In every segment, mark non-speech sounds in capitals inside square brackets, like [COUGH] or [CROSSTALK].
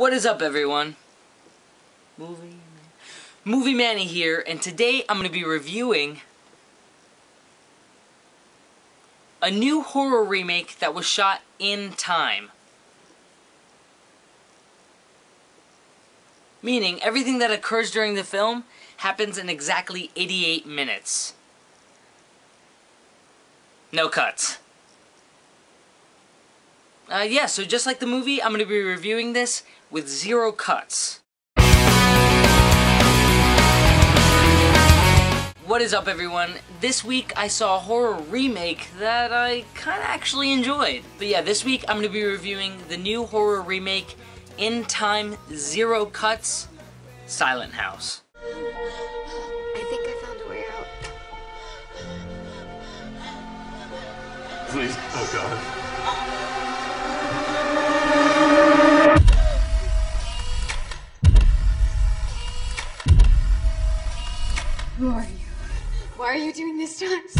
What is up, everyone? Movie, Movie Manny here, and today I'm going to be reviewing a new horror remake that was shot in time. Meaning, everything that occurs during the film happens in exactly 88 minutes. No cuts. Uh, yeah, so just like the movie, I'm going to be reviewing this with zero cuts. What is up everyone? This week I saw a horror remake that I kinda actually enjoyed. But yeah, this week I'm gonna be reviewing the new horror remake, In Time Zero Cuts, Silent House. I think I found a way out. Please. Oh god. Who are you? Why are you doing this to us?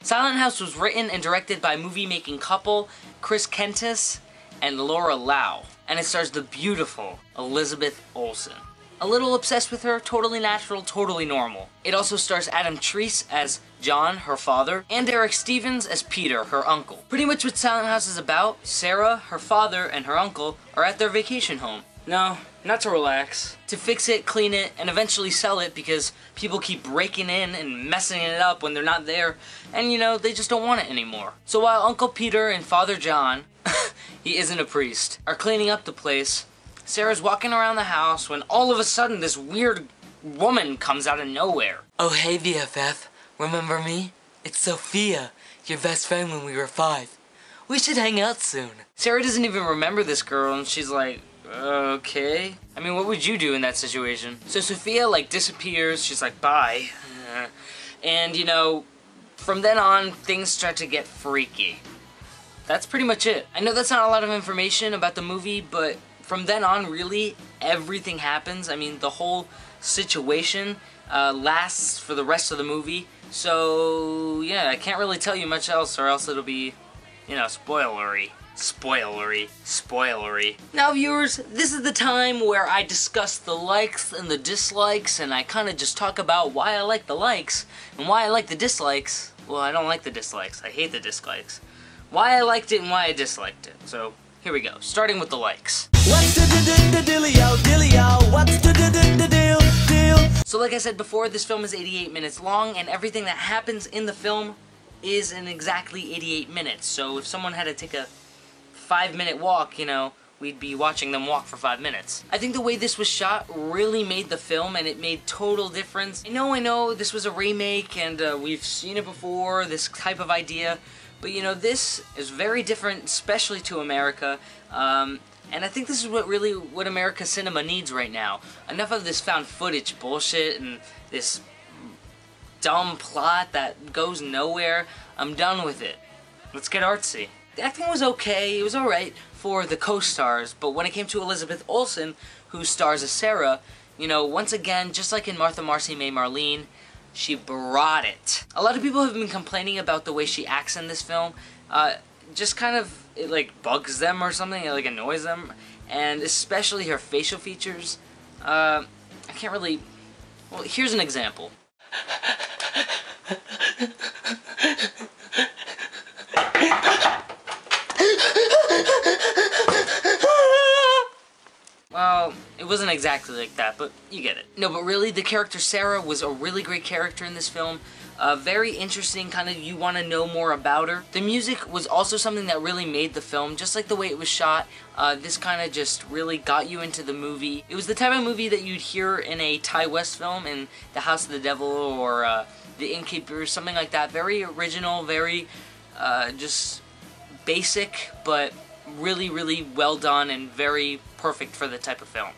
Silent House was written and directed by movie-making couple Chris Kentis and Laura Lau, and it stars the beautiful Elizabeth Olsen. A little obsessed with her, totally natural, totally normal. It also stars Adam Trese as John, her father, and Eric Stevens as Peter, her uncle. Pretty much what Silent House is about, Sarah, her father, and her uncle are at their vacation home. No, not to relax. To fix it, clean it, and eventually sell it because people keep breaking in and messing it up when they're not there, and you know, they just don't want it anymore. So while Uncle Peter and Father John, [LAUGHS] he isn't a priest, are cleaning up the place, Sarah's walking around the house when all of a sudden this weird woman comes out of nowhere. Oh, hey, BFF, Remember me? It's Sophia, your best friend when we were five. We should hang out soon. Sarah doesn't even remember this girl, and she's like, okay. I mean, what would you do in that situation? So Sophia, like, disappears. She's like, bye. [LAUGHS] And, you know, from then on, things start to get freaky. That's pretty much it. I know that's not a lot of information about the movie, but from then on, really, everything happens. I mean, the whole situation uh, lasts for the rest of the movie. So, yeah, I can't really tell you much else, or else it'll be, you know, spoilery. Spoilery. Spoilery. Now, viewers, this is the time where I discuss the likes and the dislikes, and I kind of just talk about why I like the likes and why I like the dislikes. Well, I don't like the dislikes. I hate the dislikes. Why I liked it and why I disliked it. So, here we go, starting with the likes. So like I said before, this film is 88 minutes long, and everything that happens in the film is in exactly 88 minutes. So if someone had to take a five minute walk, you know, we'd be watching them walk for five minutes. I think the way this was shot really made the film and it made total difference. I know, I know, this was a remake and uh, we've seen it before, this type of idea, but you know, this is very different, especially to America. Um, and I think this is what really what America cinema needs right now. Enough of this found footage bullshit and this dumb plot that goes nowhere. I'm done with it. Let's get artsy. The acting was okay, it was alright for the co-stars, but when it came to Elizabeth Olsen, who stars as Sarah, you know, once again, just like in Martha Marcy May Marlene, she brought it. A lot of people have been complaining about the way she acts in this film. Uh, just kind of, it like bugs them or something, it like annoys them. And especially her facial features. Uh, I can't really, well, here's an example. Well, it wasn't exactly like that, but you get it. No, but really, the character Sarah was a really great character in this film. Uh, very interesting, kind of you want to know more about her. The music was also something that really made the film, just like the way it was shot. Uh, this kind of just really got you into the movie. It was the type of movie that you'd hear in a Ti West film, in The House of the Devil or uh, The Innkeeper, something like that. Very original, very uh, just basic, but really, really well done and very perfect for the type of film.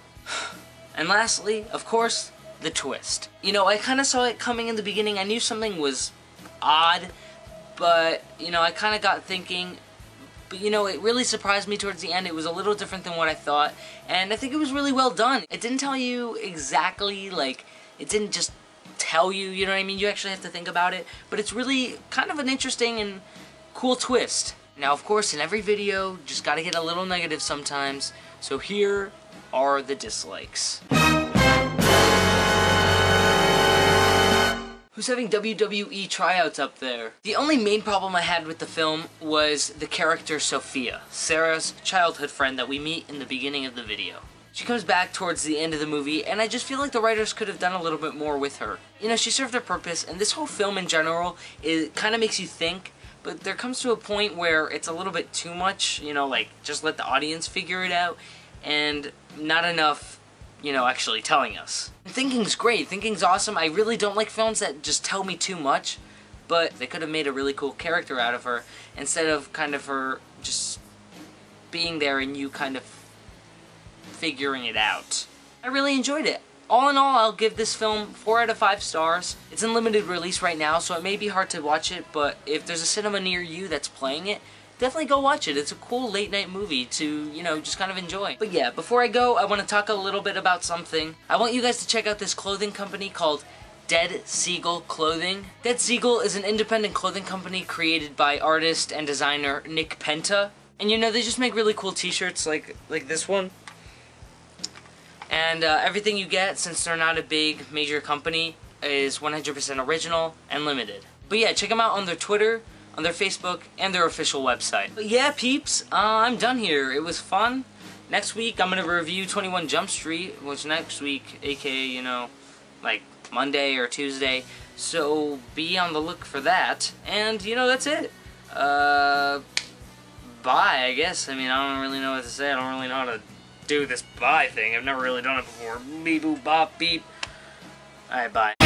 And lastly, of course, the twist. You know, I kind of saw it coming in the beginning. I knew something was odd, but, you know, I kind of got thinking, but you know, it really surprised me towards the end. It was a little different than what I thought, and I think it was really well done. It didn't tell you exactly, like, it didn't just tell you, you know what I mean? You actually have to think about it. But it's really kind of an interesting and cool twist. Now, of course, in every video, just gotta get a little negative sometimes. So here are the dislikes. Who's having WWE tryouts up there? The only main problem I had with the film was the character Sophia, Sarah's childhood friend that we meet in the beginning of the video. She comes back towards the end of the movie, and I just feel like the writers could have done a little bit more with her. You know, she served her purpose, and this whole film in general, it kind of makes you think, but there comes to a point where it's a little bit too much, you know, like, just let the audience figure it out, and not enough you know, actually telling us. Thinking's great, thinking's awesome. I really don't like films that just tell me too much, but they could have made a really cool character out of her instead of kind of her just being there and you kind of figuring it out. I really enjoyed it. All in all, I'll give this film 4 out of 5 stars. It's in limited release right now, so it may be hard to watch it, but if there's a cinema near you that's playing it, definitely go watch it. It's a cool late night movie to, you know, just kind of enjoy. But yeah, before I go, I want to talk a little bit about something. I want you guys to check out this clothing company called Dead Seagull Clothing. Dead Seagull is an independent clothing company created by artist and designer Nick Penta. And you know, they just make really cool t-shirts like, like this one. And uh, everything you get, since they're not a big major company, is 100% original and limited. But yeah, check them out on their Twitter, on their Facebook, and their official website. But yeah, peeps, uh, I'm done here. It was fun. Next week, I'm going to review 21 Jump Street, which next week, aka, you know, like Monday or Tuesday. So be on the look for that. And, you know, that's it. Uh, bye, I guess. I mean, I don't really know what to say. I don't really know how to do this bye thing. I've never really done it before. Beep, boop, bop, beep. Alright, bye.